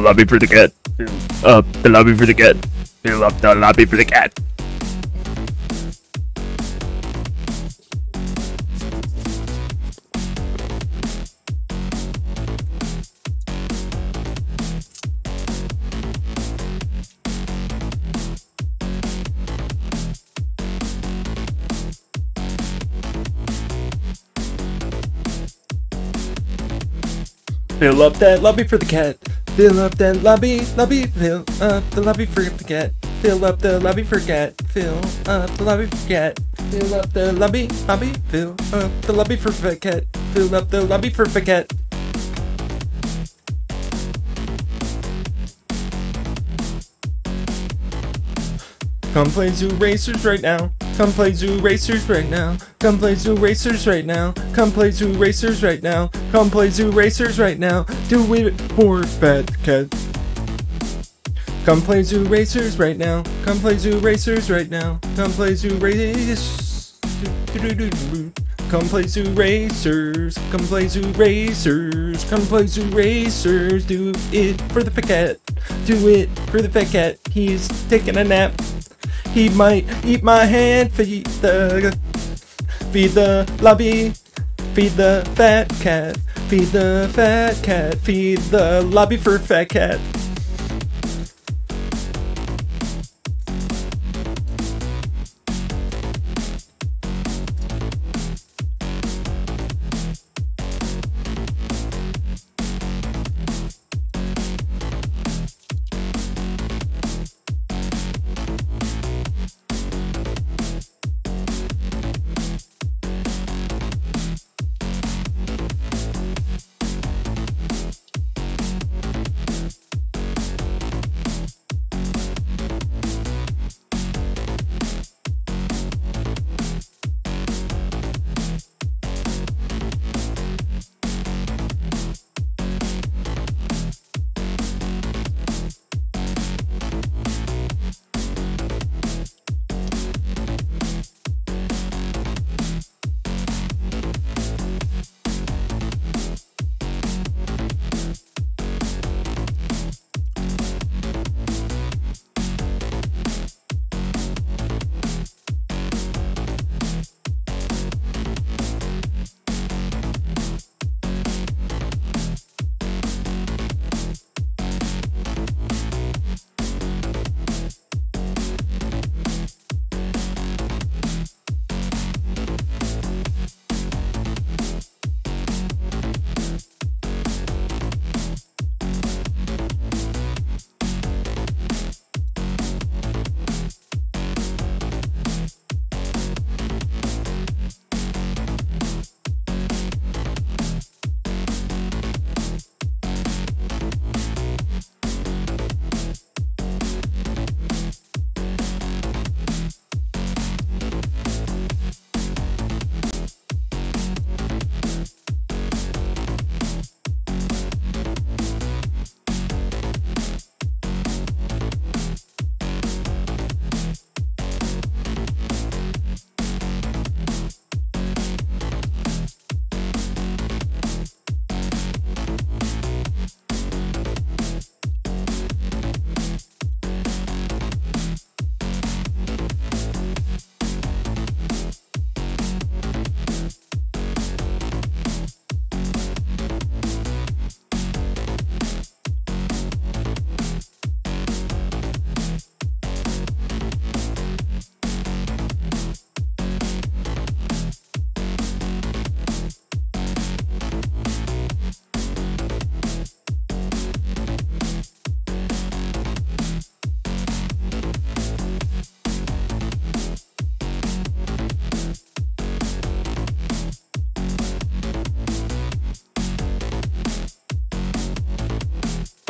Lobby for the cat. Up the lobby for the cat. Fill up the lobby for the cat. Fill up that lobby for the cat. Fill up that lobby, lobby, fill up the lobby for the cat. Fill up the lobby for cat. Fill up the lobby for cat. Fill up the lobby, lobby, fill up the lobby for the cat. Fill up the lobby for the cat. Come play Zoo Racers right now. Come play Zoo Racers right now. Come play Zoo Racers right now. Come play Zoo Racers right now. Come play Zoo Racers right now. Do it for Fat Cat. Come play Zoo Racers right now. Come play Zoo Racers right now. Come play Zoo Racers. Come play Zoo Racers. Come play Zoo Racers. Come play Zoo Racers. Do it for the fat cat. Do it for the fat cat. He's taking a nap. He might eat my hand. Feed the feed the lobby. Feed the fat cat. Feed the fat cat. Feed the lobby for fat cat.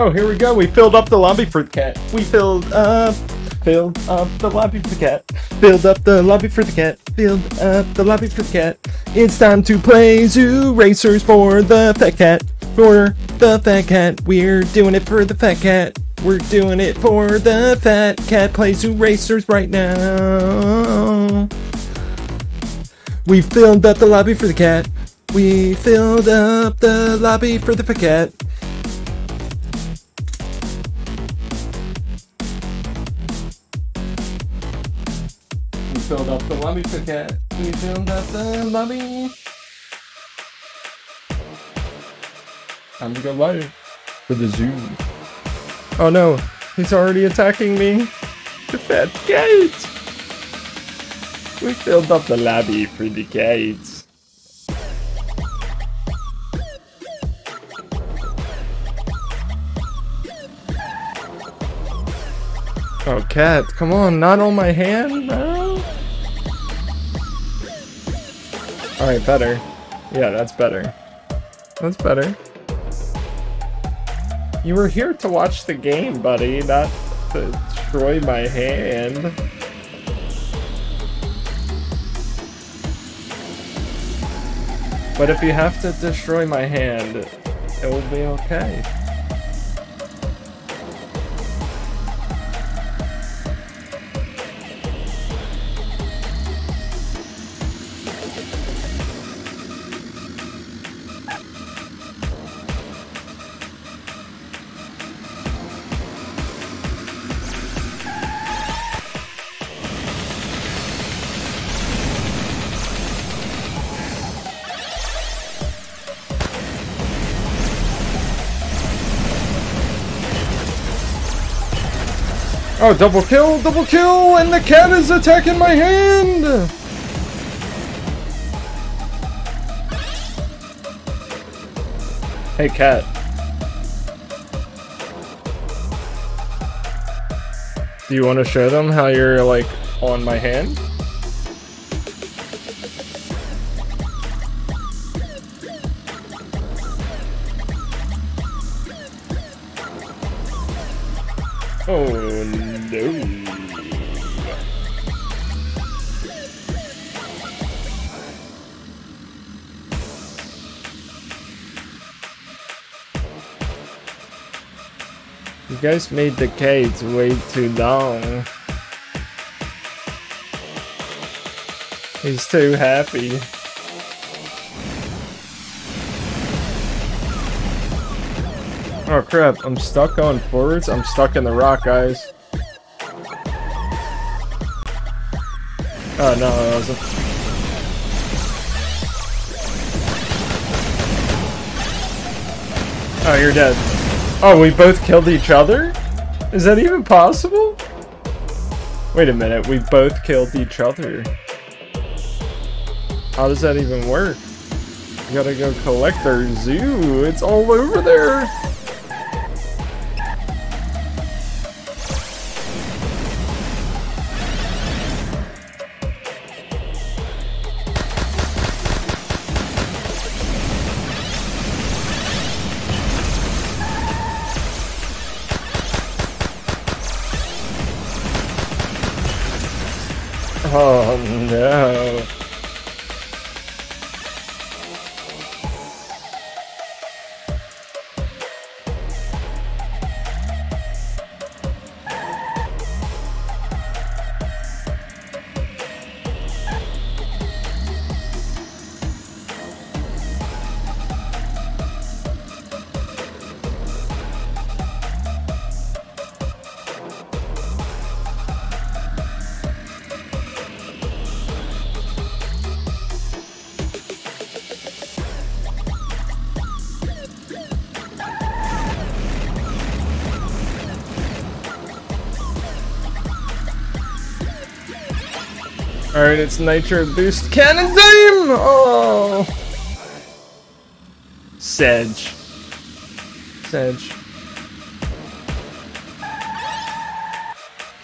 Oh, here we go. We filled up the lobby for the cat. We filled up, filled up the lobby for the cat. Filled up the lobby for the cat. Filled up the lobby for the cat. It's time to play Zoo Racers for the fat cat. For the fat cat. We're doing it for the fat cat. We're doing it for the fat cat. Play Zoo Racers right now. We filled up the lobby for the cat. We filled up the lobby for the fat cat. For cat. We filled up the lobby. Time to go live for the zoo. Oh no, he's already attacking me. The fat cat. We filled up the lobby for the cats. Oh, cat, come on, not on my hand. Alright, better. Yeah, that's better. That's better. You were here to watch the game, buddy, not to destroy my hand. But if you have to destroy my hand, it will be okay. Oh, double kill, double kill, and the cat is attacking my hand! Hey, cat. Do you want to show them how you're, like, on my hand? Oh You guys made the cage way too long. He's too happy. Oh crap, I'm stuck going forwards. I'm stuck in the rock, guys. Oh no, that was a... Oh, you're dead. Oh, we both killed each other? Is that even possible? Wait a minute, we both killed each other. How does that even work? We gotta go collect our zoo. It's all over there. Oh no. Alright, it's Nitro Boost Cannon time! Oh! Sedge. Sedge.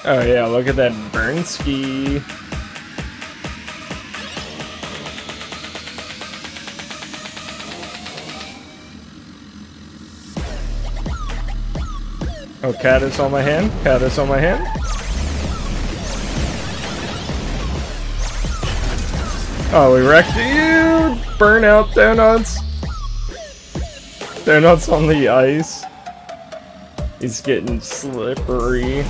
Oh yeah, look at that burn ski. Oh, cat is on my hand. Cat is on my hand. Oh, we wrecked you! Burnout donuts! Donuts on the ice. He's getting slippery.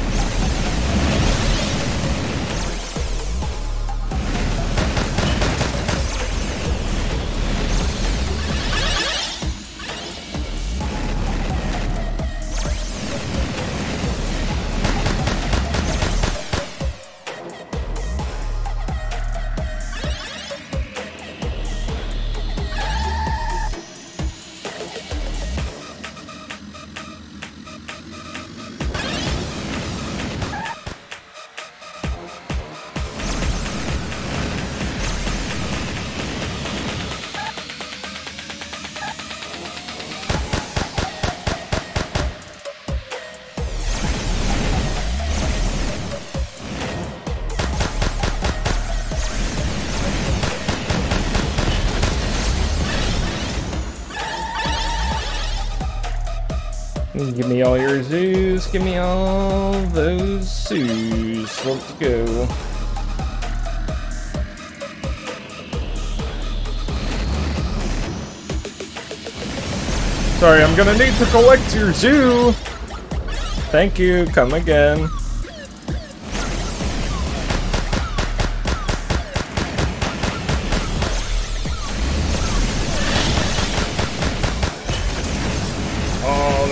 Give me all your zoos. Give me all those zoos. Let's go. Sorry, I'm gonna need to collect your zoo. Thank you. Come again.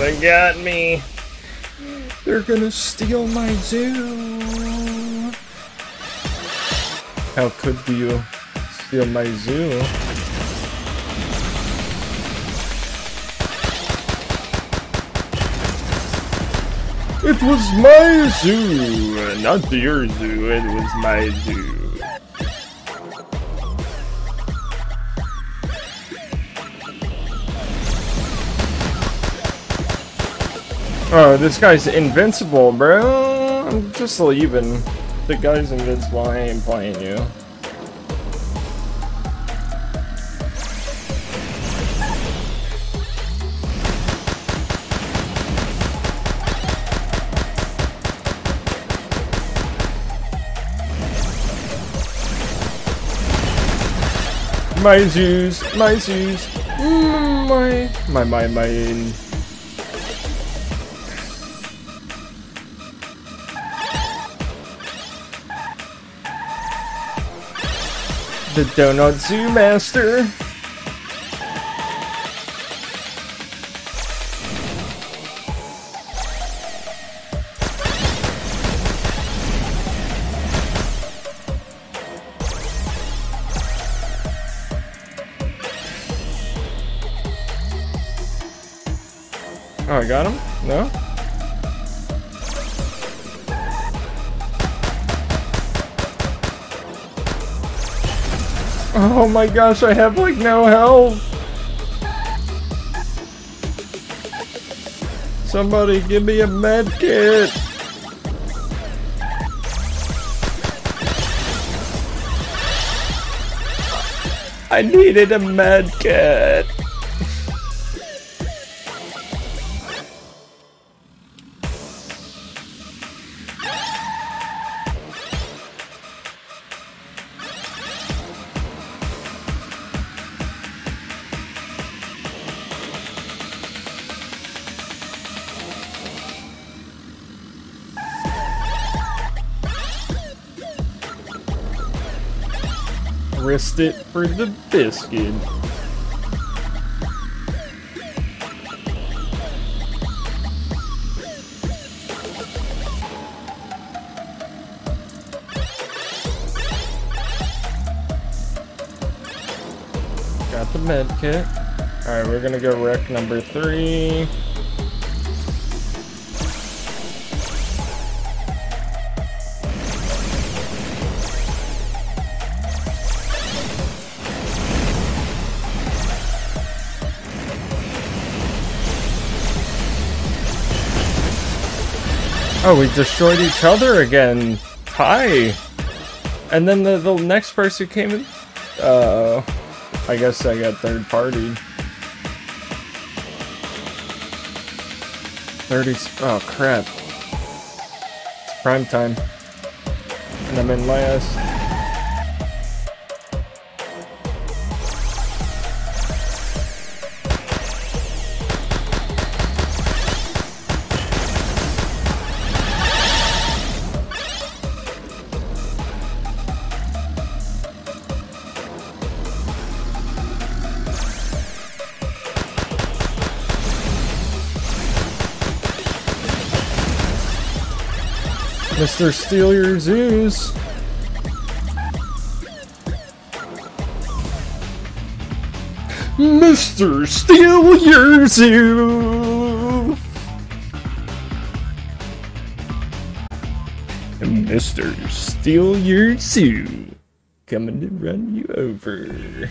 They got me. They're gonna steal my zoo. How could you steal my zoo? It was my zoo, not your zoo. It was my zoo. Oh, this guy's invincible, bro. I'm just leaving. The guy's invincible. I ain't playing you. My zoos, my zoos, mm, my, my, my, my. The Donut Zoo Master. Oh, I got him? No? Oh my gosh, I have like no health. Somebody give me a med kit. I needed a med kit. Risked it for the biscuit. Got the med kit. Alright, we're gonna go wreck number three. Oh, we destroyed each other again. Hi. And then the, the next person came in. Uh, I guess I got third party. 30. Oh, crap. It's prime time. And I'm in last. Mr. Steal Your Zoos. Mr. Steal Your Zoo. Mr. Steal Your Zoo. Coming to run you over.